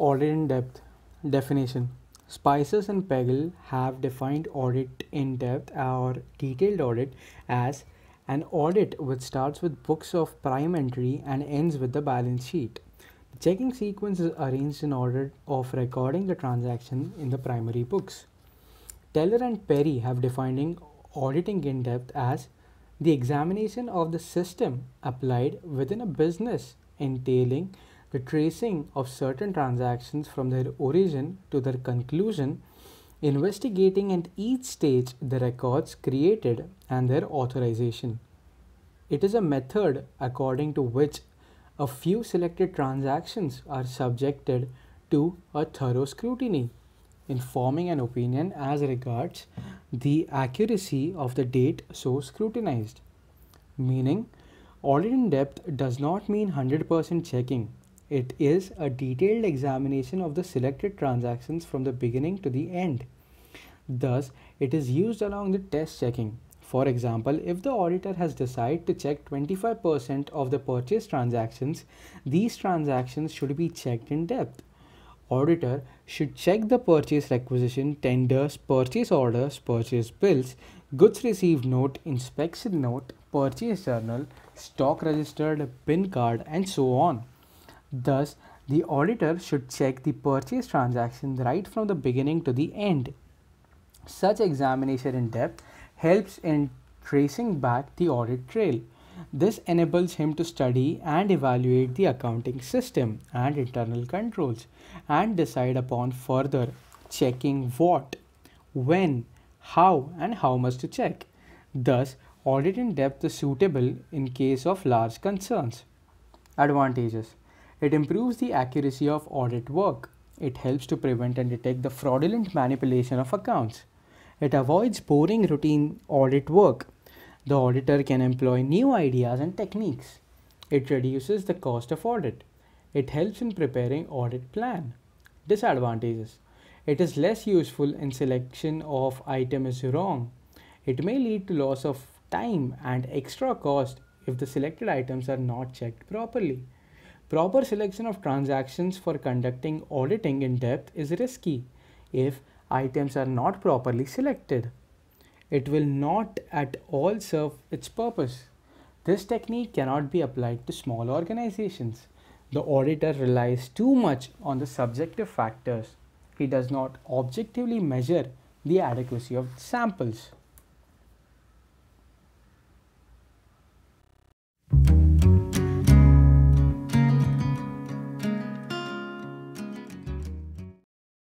Audit in depth definition. Spicer and Pegler have defined audit in depth or detailed audit as an audit which starts with books of prime entry and ends with the balance sheet. The checking sequence is arranged in order of recording the transaction in the primary books. Teller and Perry have defined auditing in depth as the examination of the system applied within a business entailing the tracing of certain transactions from their origin to their conclusion, investigating at each stage the records created and their authorization. It is a method according to which a few selected transactions are subjected to a thorough scrutiny, informing an opinion as regards the accuracy of the date so scrutinized. Meaning, audit in depth does not mean 100% checking it is a detailed examination of the selected transactions from the beginning to the end. Thus, it is used along the test checking. For example, if the auditor has decided to check 25% of the purchase transactions, these transactions should be checked in depth. Auditor should check the purchase requisition, tenders, purchase orders, purchase bills, goods received note, inspection note, purchase journal, stock registered, bin card, and so on. Thus, the auditor should check the purchase transaction right from the beginning to the end. Such examination in depth helps in tracing back the audit trail. This enables him to study and evaluate the accounting system and internal controls and decide upon further checking what, when, how, and how much to check. Thus, audit in depth is suitable in case of large concerns. Advantages it improves the accuracy of audit work. It helps to prevent and detect the fraudulent manipulation of accounts. It avoids boring routine audit work. The auditor can employ new ideas and techniques. It reduces the cost of audit. It helps in preparing audit plan. Disadvantages. It is less useful in selection of item is wrong. It may lead to loss of time and extra cost if the selected items are not checked properly. Proper selection of transactions for conducting auditing in depth is risky if items are not properly selected. It will not at all serve its purpose. This technique cannot be applied to small organizations. The auditor relies too much on the subjective factors. He does not objectively measure the adequacy of samples.